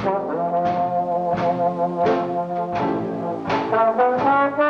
Thank you.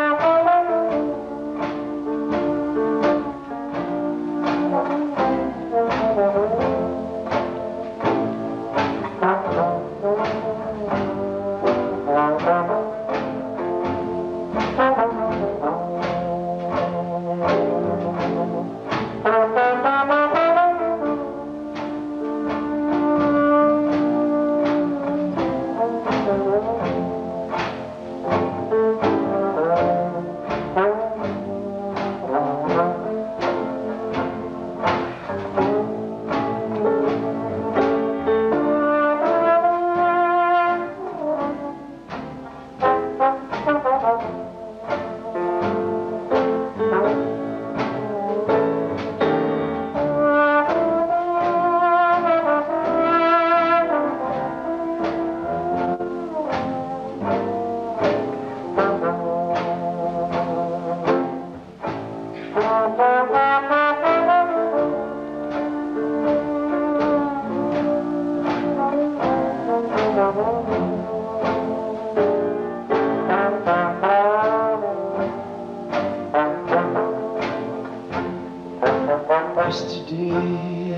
Yesterday.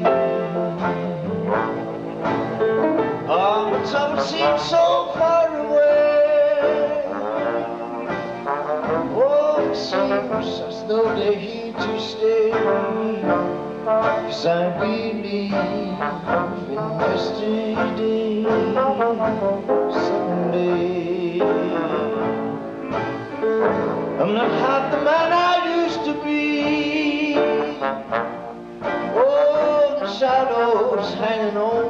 It seems as though they're here to stay. Cause I believe in yesterday, someday. I'm not half the man I used to be. Oh, the shadows hanging over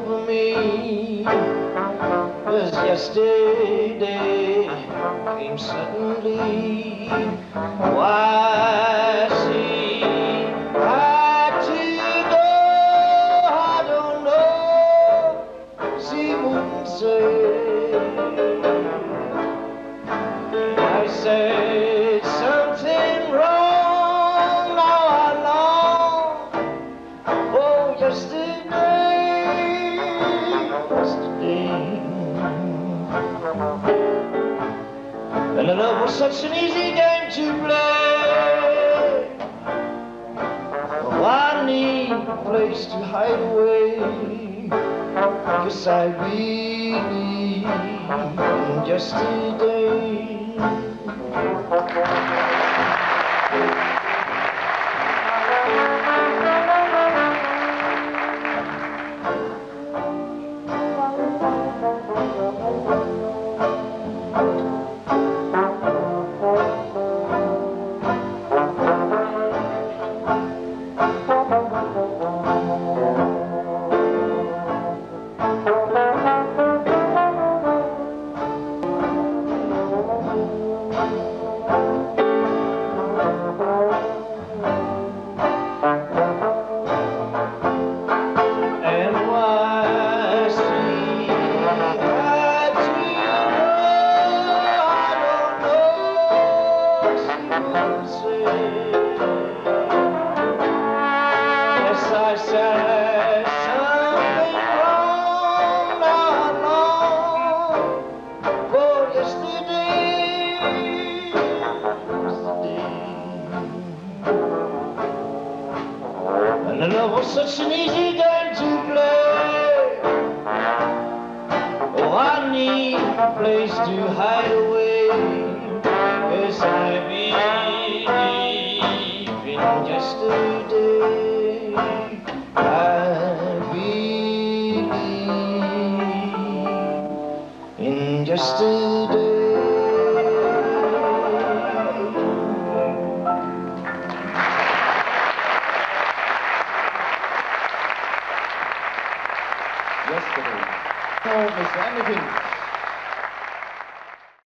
yesterday came suddenly. Why, see, I to go, I don't know. See, wouldn't say. I said such an easy game to play. Oh, I need a place to hide away. Cause I believe in yesterday. And such an easy game to play. Oh, I need a place to hide away. Yes, I believe in yesterday. I believe in yesterday. Oh, Mr. Anderson.